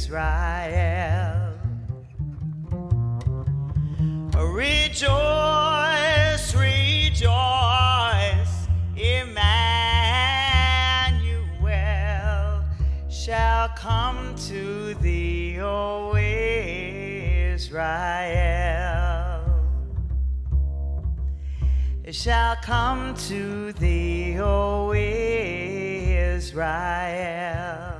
Israel. Rejoice, rejoice, Emmanuel shall come to thee, O Israel. Shall come to thee, O Israel.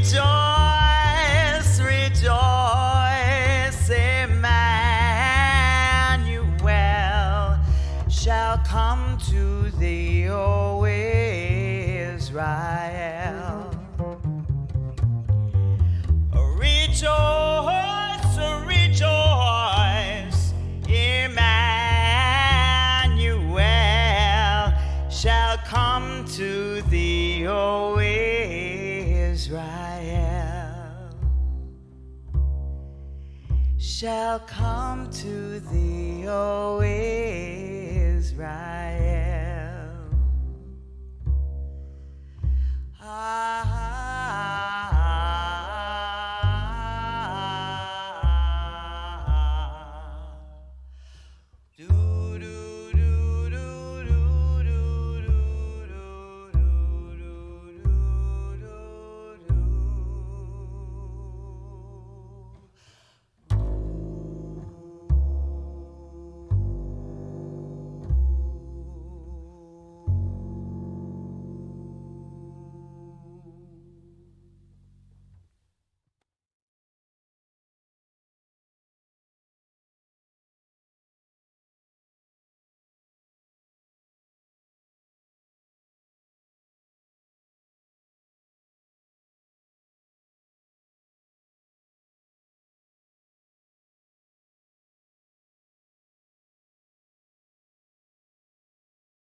Rejoice, rejoice, Emmanuel shall come to thee, O Israel. Rejoice, rejoice, Emmanuel shall come to thee, O Israel. Shall come to thee, O Israel.